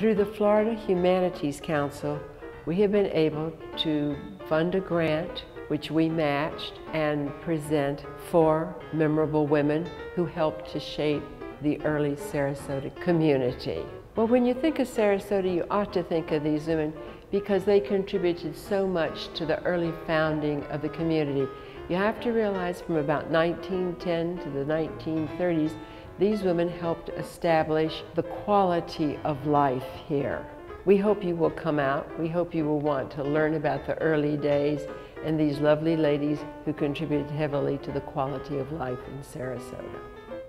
Through the Florida Humanities Council, we have been able to fund a grant which we matched and present four memorable women who helped to shape the early Sarasota community. Well, when you think of Sarasota, you ought to think of these women because they contributed so much to the early founding of the community. You have to realize from about 1910 to the 1930s, these women helped establish the quality of life here. We hope you will come out. We hope you will want to learn about the early days and these lovely ladies who contributed heavily to the quality of life in Sarasota.